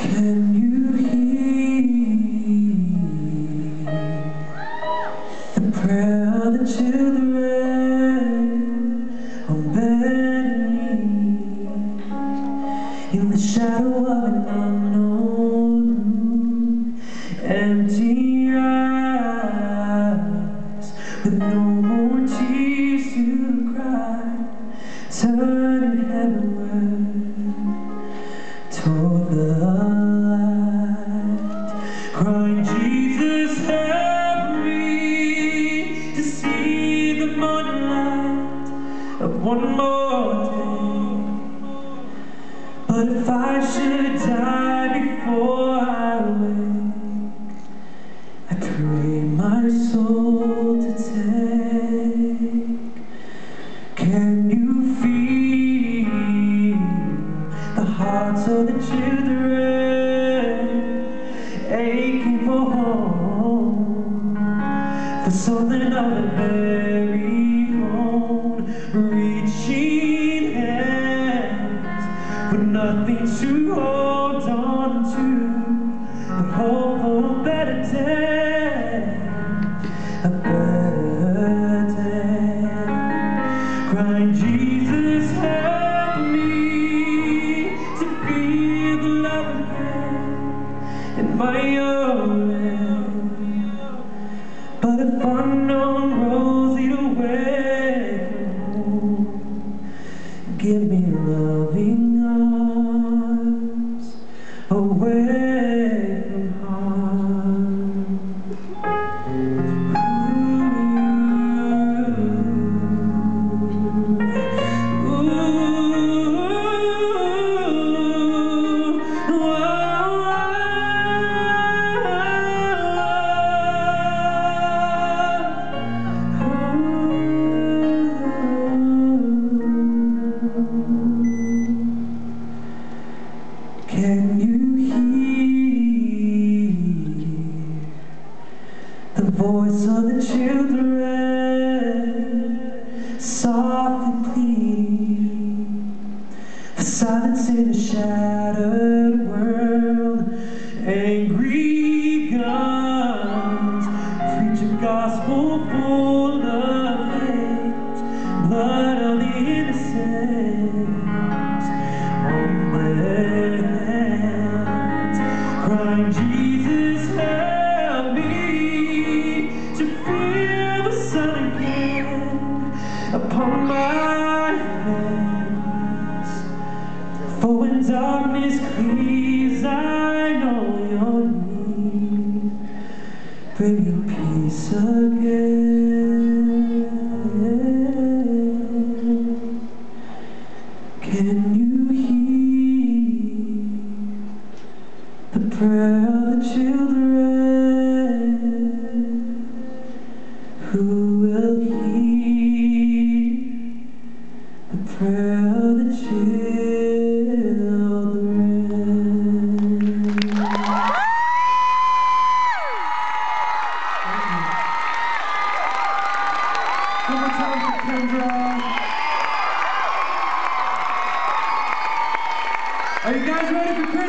Can you hear the prayer of the children on in the shadow of an unknown room? Empty eyes with no more tears to cry, turning heavenward toward the one more day. But if I should die before I wake, I pray my soul to take. Can you feel the hearts of the children aching for home, for something of a very own, reaching hands with nothing to hold on to, but hope for a better day, a better day. Crying, Jesus, help me to feel the love again in my own land. But if unknown roads give me loving arms away Can you hear the voice of the children softly pleading for silence in a shattered world? Angry guns preach a gospel full of hate, blood of the innocent oh, on For when darkness cleaves, I know you're near. Bring your peace again. Can you hear the prayer of the children? Who will hear the prayer of the children? Are you guys ready?